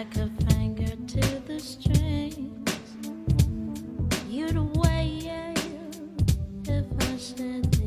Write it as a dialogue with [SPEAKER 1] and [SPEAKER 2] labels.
[SPEAKER 1] like a finger to the strings. You'd weigh if I said.